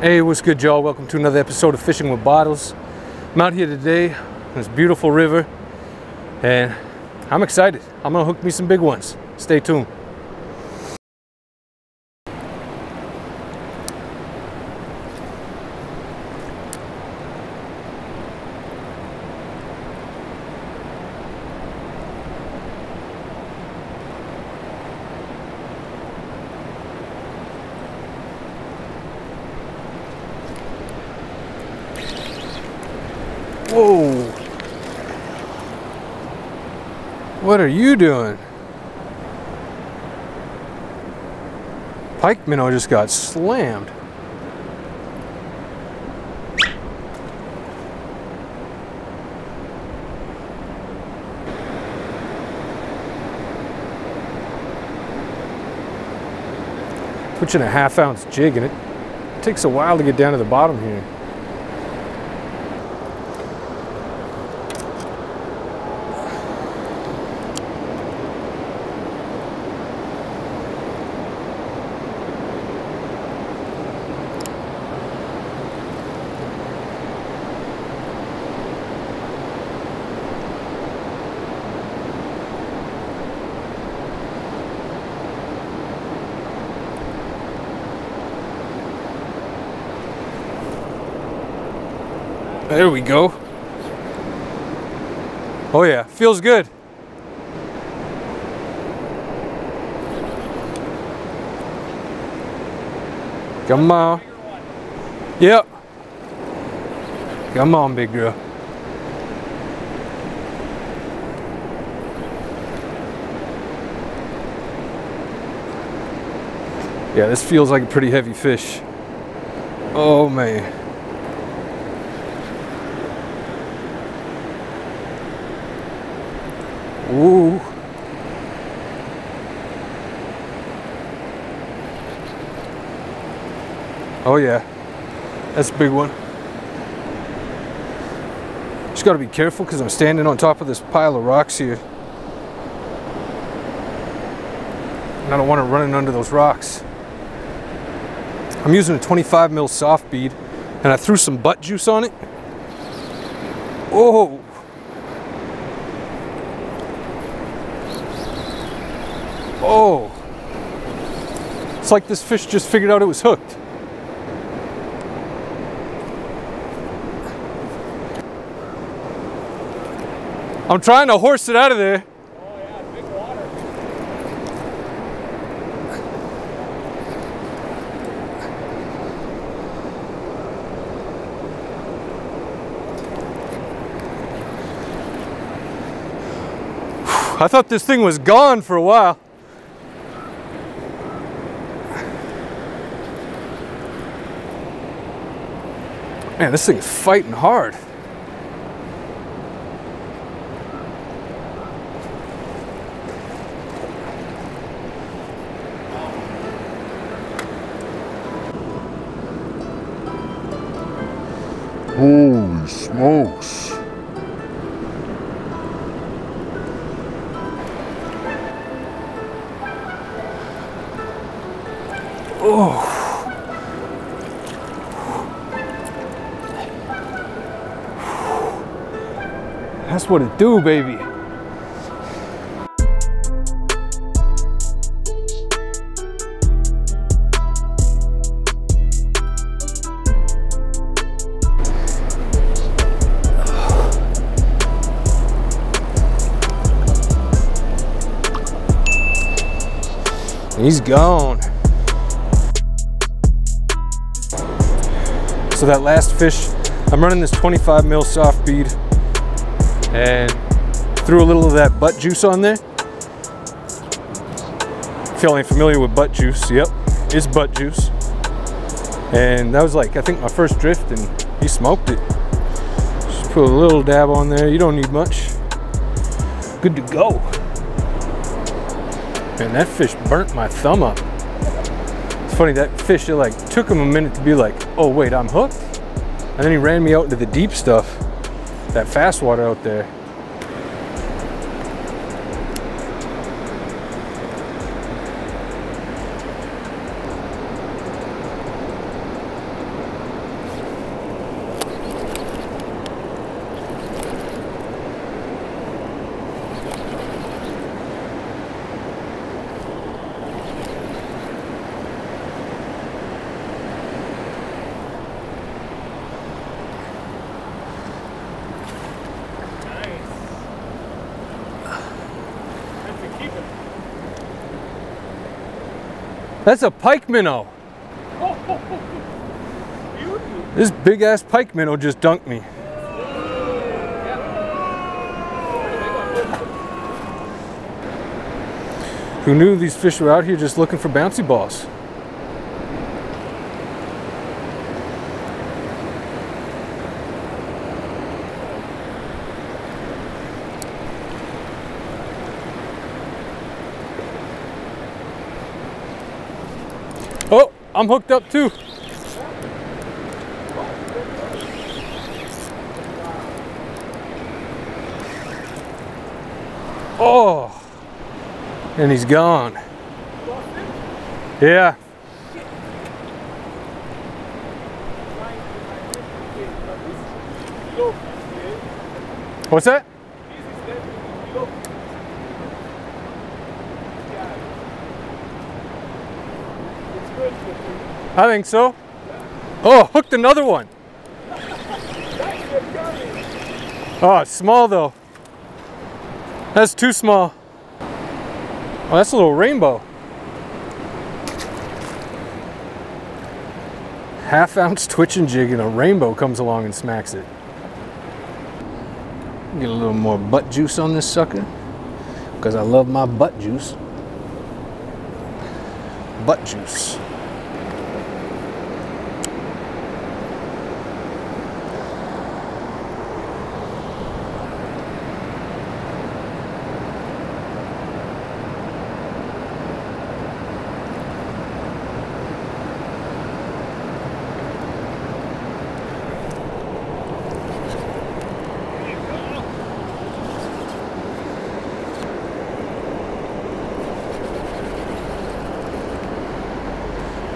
Hey, what's good, y'all? Welcome to another episode of Fishing with Bottles. I'm out here today on this beautiful river, and I'm excited. I'm gonna hook me some big ones. Stay tuned. What are you doing? Pike minnow just got slammed. Twitching a half ounce jig and it takes a while to get down to the bottom here. There we go. Oh yeah, feels good. Come on. Yep. Come on, big girl. Yeah, this feels like a pretty heavy fish. Oh man. Ooh. Oh yeah, that's a big one. Just gotta be careful because I'm standing on top of this pile of rocks here. And I don't want it running under those rocks. I'm using a 25 mil soft bead and I threw some butt juice on it. Oh! It's like this fish just figured out it was hooked. I'm trying to horse it out of there. Oh yeah, big water. I thought this thing was gone for a while. Man, this thing's fighting hard. Holy smokes. That's what it do, baby. He's gone. So that last fish, I'm running this 25 mil soft bead and threw a little of that butt juice on there. If y'all ain't familiar with butt juice, yep, it's butt juice. And that was like, I think my first drift and he smoked it. Just put a little dab on there. You don't need much. Good to go. And that fish burnt my thumb up. It's funny, that fish, it like took him a minute to be like, oh wait, I'm hooked. And then he ran me out into the deep stuff, that fast water out there. That's a pike minnow. This big ass pike minnow just dunked me. Who knew these fish were out here just looking for bouncy balls? Oh, I'm hooked up too. Oh, and he's gone. Yeah. What's that? I think so. Oh, hooked another one. Oh, small though. That's too small. Oh, that's a little rainbow. Half ounce twitching jig and a rainbow comes along and smacks it. Get a little more butt juice on this sucker because I love my butt juice. Butt juice.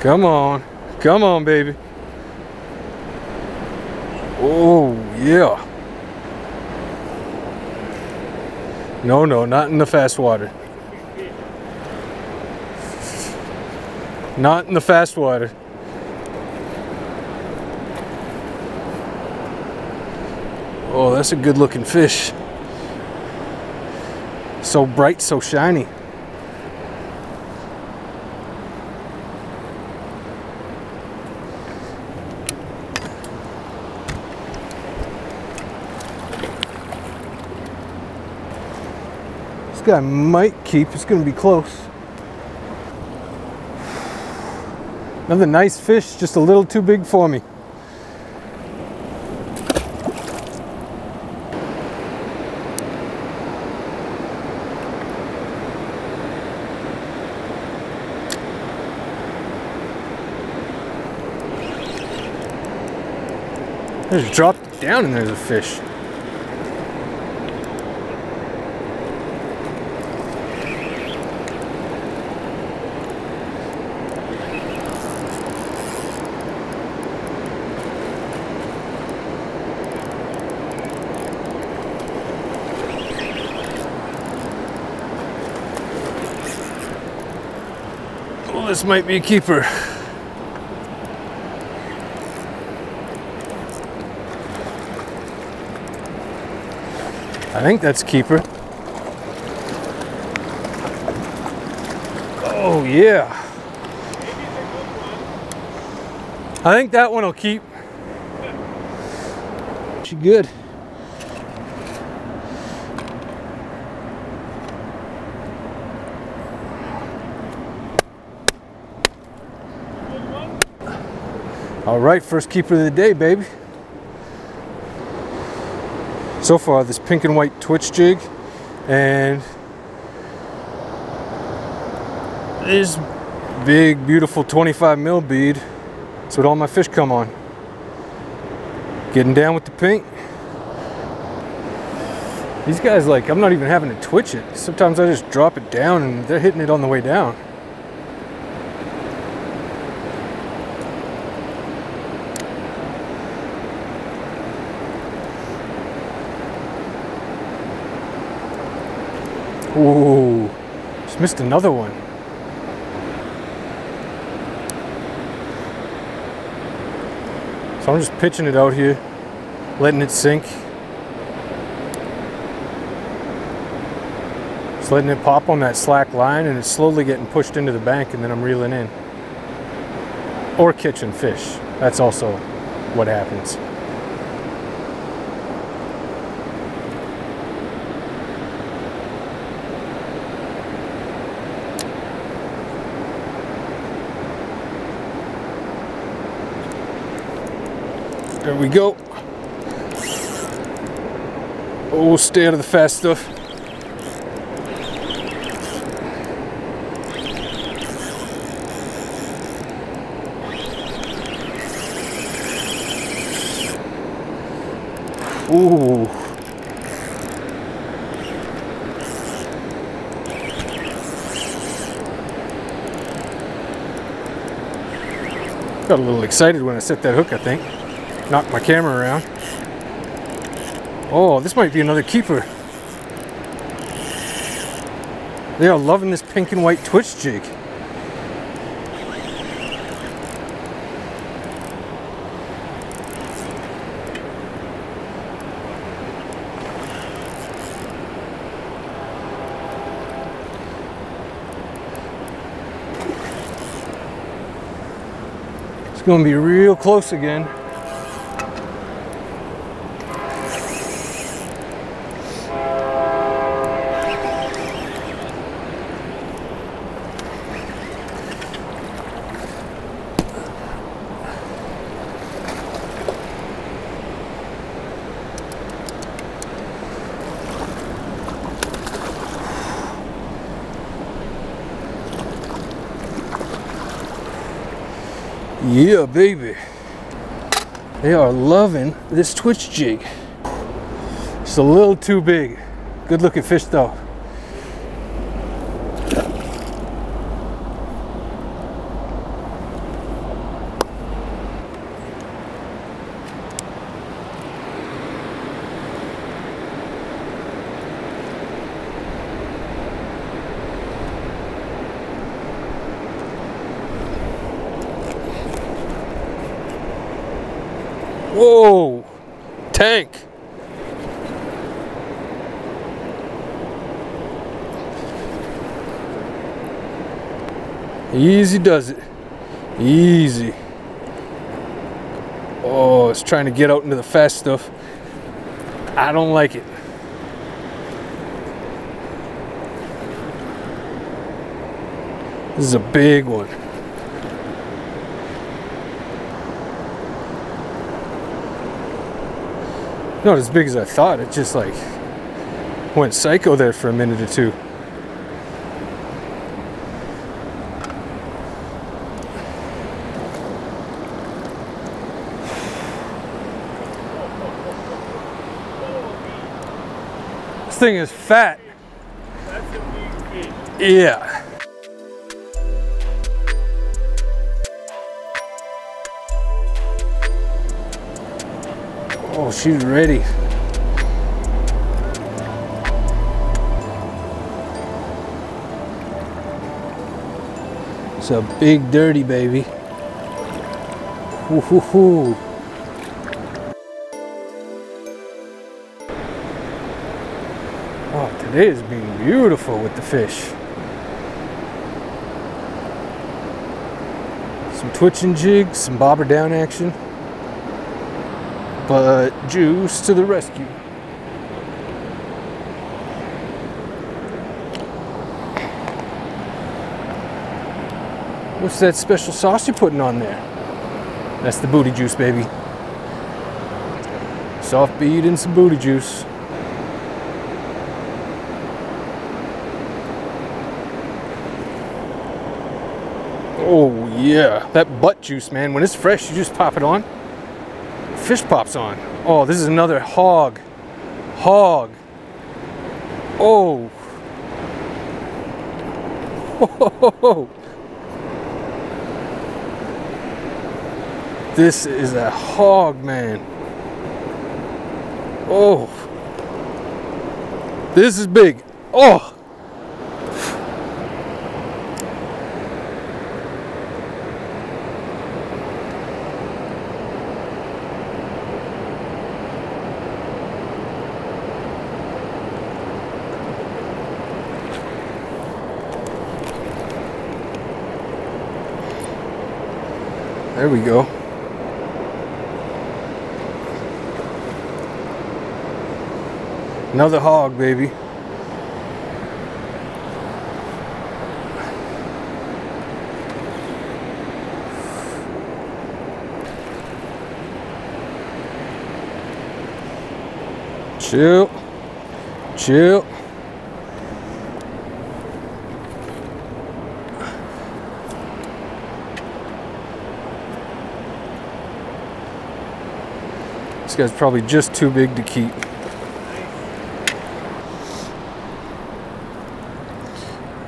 Come on. Come on, baby. Oh, yeah. No, no, not in the fast water. Not in the fast water. Oh, that's a good looking fish. So bright, so shiny. This guy might keep. It's going to be close. Another nice fish, just a little too big for me. I just dropped down and there's a fish. This might be a keeper. I think that's keeper. Oh yeah. I think that one will keep. She good. All right, first keeper of the day, baby. So far, this pink and white twitch jig and this big, beautiful 25 mil bead. That's what all my fish come on. Getting down with the pink. These guys, like, I'm not even having to twitch it. Sometimes I just drop it down and they're hitting it on the way down. Ooh, just missed another one. So I'm just pitching it out here, letting it sink. Just letting it pop on that slack line and it's slowly getting pushed into the bank and then I'm reeling in. Or catching fish. That's also what happens. There we go. Oh, stay out of the fast stuff. Ooh. Got a little excited when I set that hook, I think. Knocked my camera around. Oh, this might be another keeper. They are loving this pink and white twitch jig. It's going to be real close again. Yeah, baby. They are loving this twitch jig. It's a little too big. Good looking fish though. Whoa! Tank! Easy does it. Easy. Oh, it's trying to get out into the fast stuff. I don't like it. This is a big one. Not as big as I thought. It just like went psycho there for a minute or two. This thing is fat. Yeah. Oh, she's ready. It's a big dirty baby. Ooh, hoo, hoo. Oh, today is being beautiful with the fish. Some twitching jigs, some bobber down action butt Juice to the rescue. What's that special sauce you're putting on there? That's the booty juice, baby. Soft bead and some booty juice. Oh yeah, that butt juice, man. When it's fresh, you just pop it on fish pops on. Oh, this is another hog. Hog. Oh. Oh. This is a hog, man. Oh. This is big. Oh. There we go. Another hog, baby. Chill. Chill. Guy's probably just too big to keep.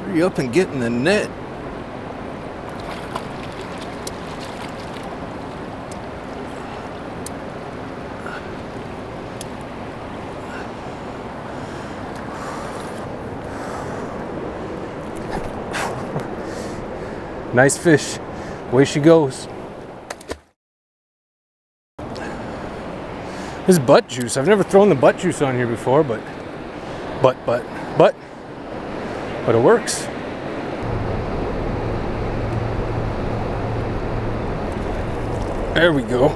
Hurry up and get in the net. Nice fish. Way she goes. Is butt juice. I've never thrown the butt juice on here before, but, but, but, but, but it works. There we go.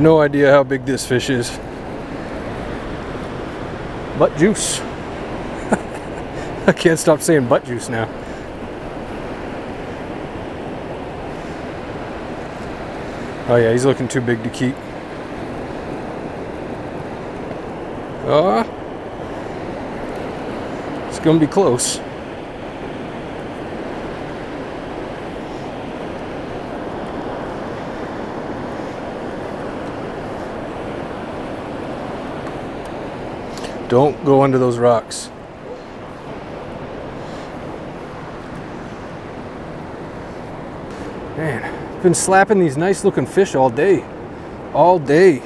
No idea how big this fish is. Butt juice. I can't stop saying butt juice now. Oh yeah, he's looking too big to keep. Ah. It's gonna be close. Don't go under those rocks. Man, I've been slapping these nice looking fish all day. All day.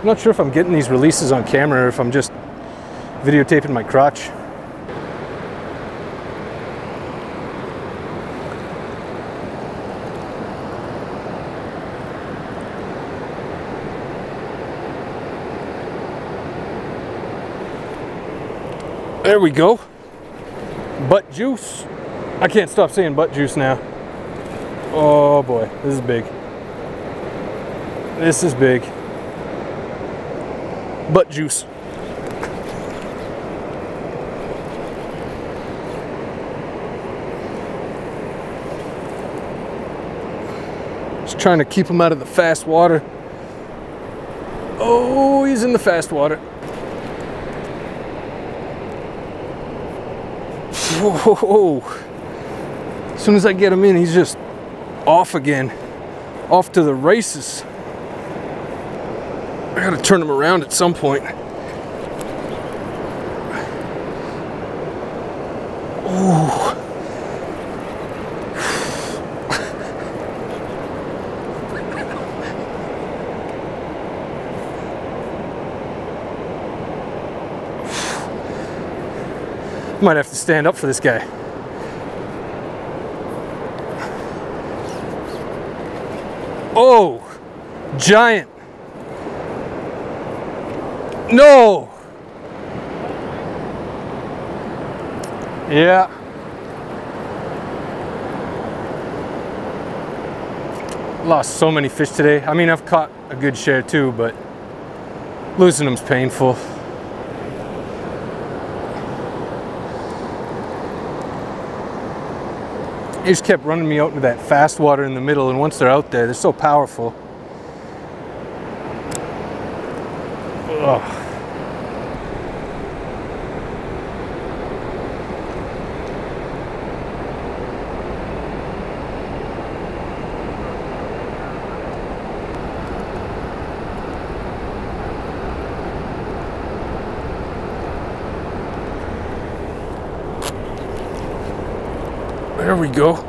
I'm not sure if I'm getting these releases on camera or if I'm just videotaping my crotch. There we go. Butt juice. I can't stop saying butt juice now. Oh boy, this is big. This is big. Butt juice. Just trying to keep him out of the fast water. Oh, he's in the fast water. Whoa. As soon as I get him in, he's just off again. Off to the races. I gotta turn him around at some point. Might have to stand up for this guy. Oh, giant. No. Yeah. Lost so many fish today. I mean, I've caught a good share too, but losing them's painful. He just kept running me out into that fast water in the middle, and once they're out there, they're so powerful. Ugh. We go.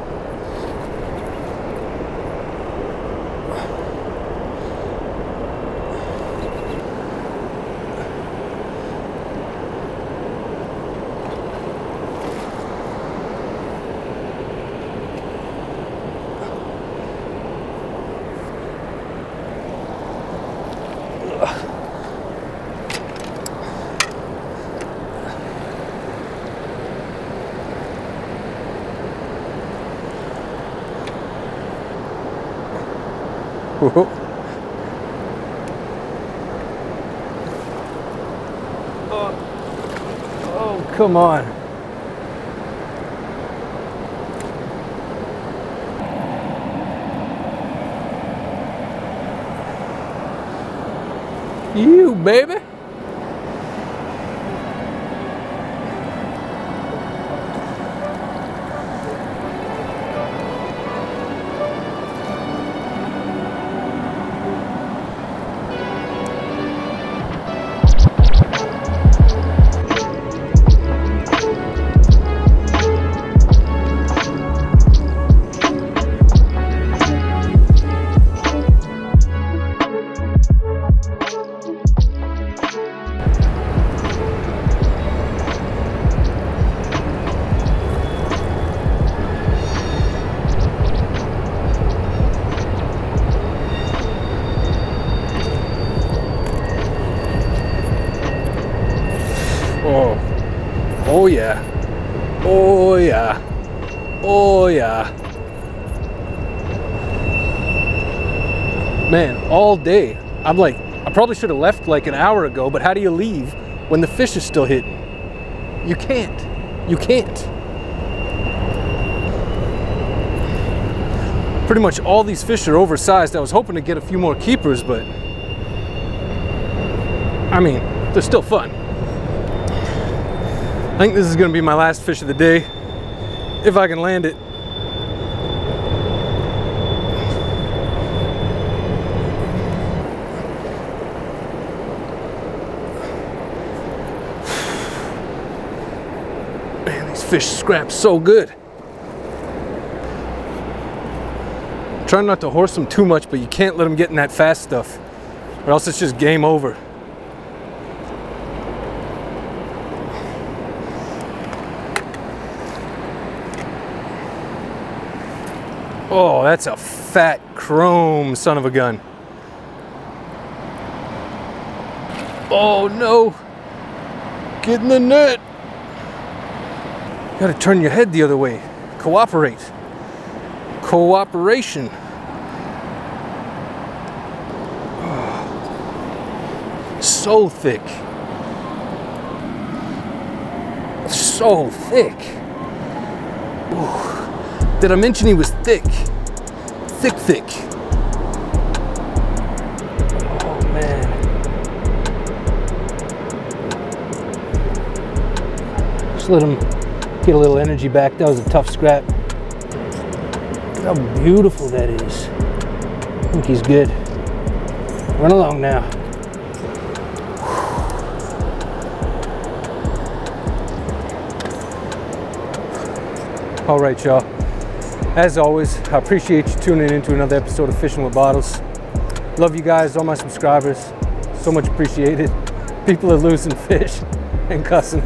Oh. oh, come on. You, baby. I'm like, I probably should have left like an hour ago, but how do you leave when the fish is still hitting? You can't. You can't. Pretty much all these fish are oversized. I was hoping to get a few more keepers, but I mean, they're still fun. I think this is gonna be my last fish of the day, if I can land it. Fish scrap so good. Trying not to horse them too much, but you can't let them get in that fast stuff, or else it's just game over. Oh, that's a fat chrome son of a gun. Oh no. Get in the net. You gotta turn your head the other way. Cooperate. Cooperation. So thick. So thick. Ooh. Did I mention he was thick? Thick, thick. Oh man. Just let him get a little energy back. That was a tough scrap. Look how beautiful that is. I think he's good. Run along now. All right, y'all. As always, I appreciate you tuning in to another episode of Fishing with Bottles. Love you guys, all my subscribers. So much appreciated. People are losing fish and cussing.